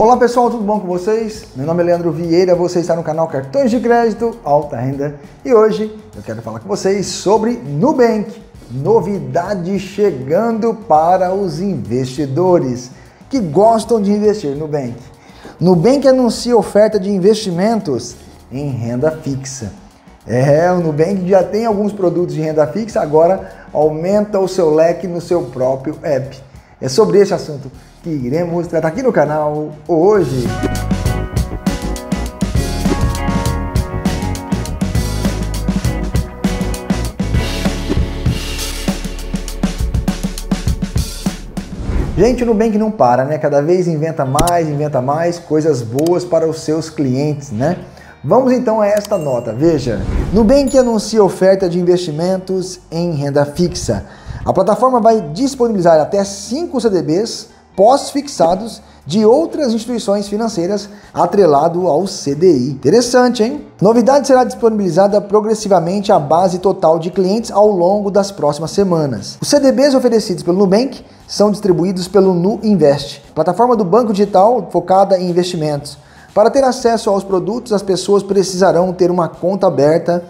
Olá pessoal, tudo bom com vocês? Meu nome é Leandro Vieira, você está no canal Cartões de Crédito Alta Renda e hoje eu quero falar com vocês sobre Nubank. Novidade chegando para os investidores que gostam de investir no Nubank. Nubank anuncia oferta de investimentos em renda fixa. É, o Nubank já tem alguns produtos de renda fixa, agora aumenta o seu leque no seu próprio app. É sobre esse assunto que iremos tratar aqui no canal hoje. Gente, o Nubank não para, né? Cada vez inventa mais, inventa mais coisas boas para os seus clientes, né? Vamos então a esta nota, veja. Nubank anuncia oferta de investimentos em renda fixa. A plataforma vai disponibilizar até 5 CDBs pós-fixados de outras instituições financeiras atrelado ao CDI. Interessante, hein? Novidade será disponibilizada progressivamente a base total de clientes ao longo das próximas semanas. Os CDBs oferecidos pelo Nubank são distribuídos pelo Nu Invest, plataforma do banco digital focada em investimentos. Para ter acesso aos produtos, as pessoas precisarão ter uma conta aberta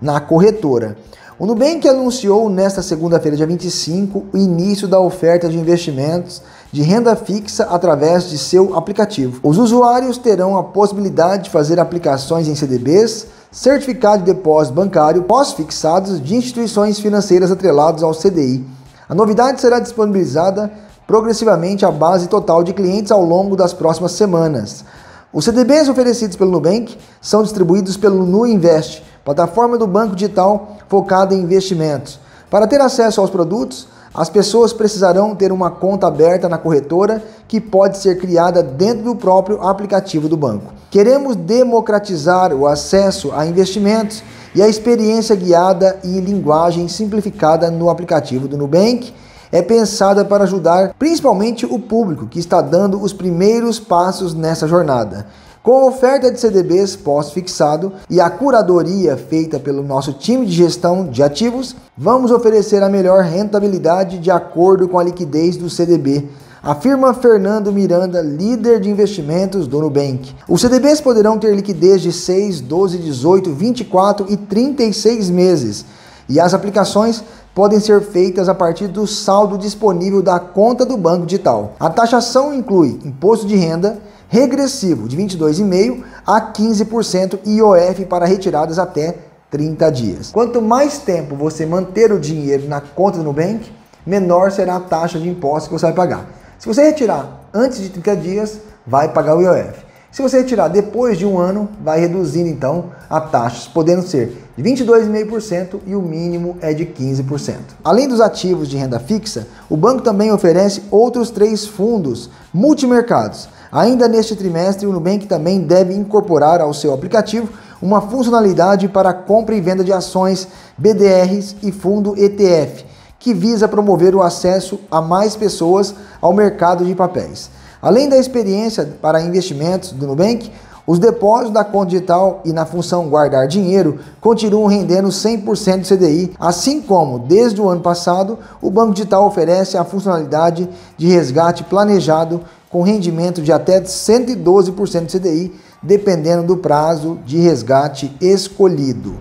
na corretora. O Nubank anunciou nesta segunda-feira, dia 25, o início da oferta de investimentos de renda fixa através de seu aplicativo. Os usuários terão a possibilidade de fazer aplicações em CDBs, certificado de depósito bancário pós-fixados de instituições financeiras atrelados ao CDI. A novidade será disponibilizada progressivamente à base total de clientes ao longo das próximas semanas. Os CDBs oferecidos pelo Nubank são distribuídos pelo Nu Invest, plataforma do banco digital focada em investimentos. Para ter acesso aos produtos, as pessoas precisarão ter uma conta aberta na corretora que pode ser criada dentro do próprio aplicativo do banco. Queremos democratizar o acesso a investimentos e a experiência guiada e linguagem simplificada no aplicativo do Nubank é pensada para ajudar principalmente o público que está dando os primeiros passos nessa jornada. Com a oferta de CDBs pós-fixado e a curadoria feita pelo nosso time de gestão de ativos, vamos oferecer a melhor rentabilidade de acordo com a liquidez do CDB. Afirma Fernando Miranda, líder de investimentos do Nubank. Os CDBs poderão ter liquidez de 6, 12, 18, 24 e 36 meses. E as aplicações podem ser feitas a partir do saldo disponível da conta do banco digital. A taxação inclui imposto de renda, regressivo de 22,5% a 15% e IOF para retiradas até 30 dias. Quanto mais tempo você manter o dinheiro na conta do Nubank, menor será a taxa de imposto que você vai pagar. Se você retirar antes de 30 dias, vai pagar o IOF. Se você retirar depois de um ano, vai reduzindo então a taxas, podendo ser de 22,5% e o mínimo é de 15%. Além dos ativos de renda fixa, o banco também oferece outros três fundos multimercados Ainda neste trimestre, o Nubank também deve incorporar ao seu aplicativo uma funcionalidade para compra e venda de ações, BDRs e fundo ETF, que visa promover o acesso a mais pessoas ao mercado de papéis. Além da experiência para investimentos do Nubank, os depósitos da conta digital e na função guardar dinheiro continuam rendendo 100% do CDI, assim como, desde o ano passado, o Banco Digital oferece a funcionalidade de resgate planejado com rendimento de até 112% do CDI, dependendo do prazo de resgate escolhido.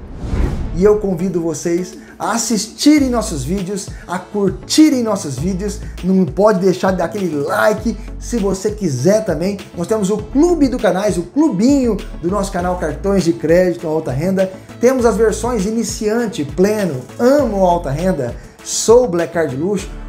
E eu convido vocês a assistirem nossos vídeos, a curtirem nossos vídeos. Não pode deixar de dar aquele like. Se você quiser também, nós temos o clube do canais, o clubinho do nosso canal Cartões de Crédito Alta Renda. Temos as versões iniciante, pleno, amo alta renda, sou Black Card Luxo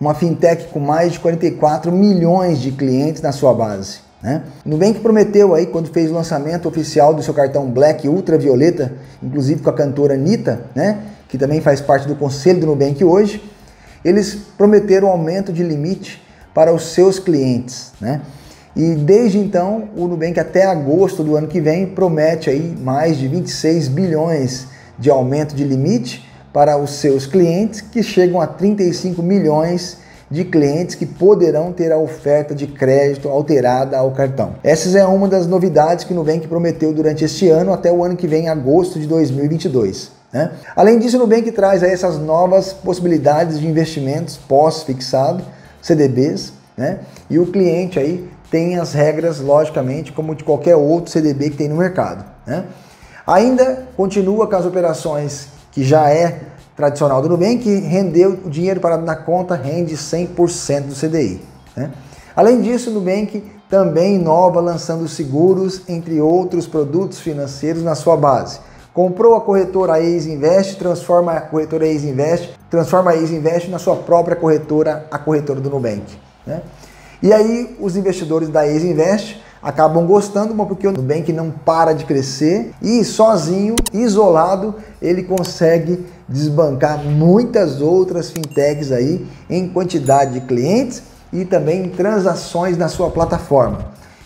Uma fintech com mais de 44 milhões de clientes na sua base. Né? Nubank prometeu aí, quando fez o lançamento oficial do seu cartão Black Ultravioleta, inclusive com a cantora Anitta, né? que também faz parte do conselho do Nubank hoje, eles prometeram aumento de limite para os seus clientes. Né? E desde então, o Nubank até agosto do ano que vem promete aí mais de 26 bilhões de aumento de limite para os seus clientes, que chegam a 35 milhões de clientes que poderão ter a oferta de crédito alterada ao cartão. Essa é uma das novidades que o Nubank prometeu durante este ano até o ano que vem, agosto de 2022. Né? Além disso, o Nubank traz aí essas novas possibilidades de investimentos pós-fixado, CDBs, né? e o cliente aí tem as regras, logicamente, como de qualquer outro CDB que tem no mercado. Né? Ainda continua com as operações que já é tradicional do Nubank, rendeu o dinheiro parado na conta, rende 100% do CDI. Né? Além disso, o Nubank também inova lançando seguros, entre outros produtos financeiros na sua base. Comprou a corretora Ex Invest, transforma a corretora Ex Invest, transforma a Ex Invest na sua própria corretora, a corretora do Nubank. Né? E aí os investidores da Ex Invest acabam gostando, porque o Nubank não para de crescer e sozinho, isolado, ele consegue desbancar muitas outras fintechs aí em quantidade de clientes e também em transações na sua plataforma.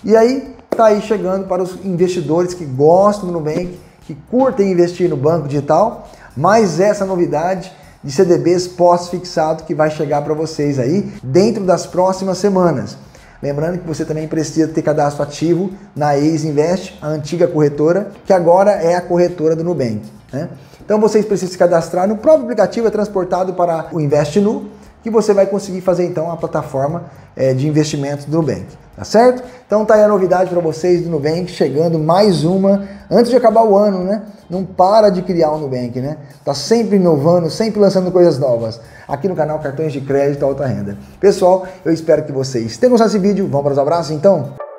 E aí tá aí chegando para os investidores que gostam do Nubank, que curtem investir no banco digital, mais essa novidade de CDBs pós-fixado que vai chegar para vocês aí dentro das próximas semanas. Lembrando que você também precisa ter cadastro ativo na Ex Invest, a antiga corretora, que agora é a corretora do Nubank. Né? Então vocês precisam se cadastrar no próprio aplicativo, é transportado para o InvestNu, que você vai conseguir fazer então a plataforma é, de investimentos do Nubank, tá certo? Então tá aí a novidade para vocês do Nubank, chegando mais uma, antes de acabar o ano, né? Não para de criar o Nubank, né? Tá sempre inovando, sempre lançando coisas novas. Aqui no canal Cartões de Crédito Alta Renda. Pessoal, eu espero que vocês tenham gostado desse vídeo. Vamos para os abraços então?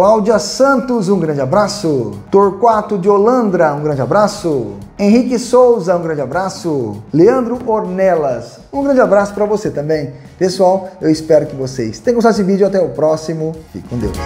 Cláudia Santos, um grande abraço. Torquato de Olandra, um grande abraço. Henrique Souza, um grande abraço. Leandro Ornelas, um grande abraço para você também. Pessoal, eu espero que vocês tenham gostado desse vídeo. Até o próximo. Fique com Deus.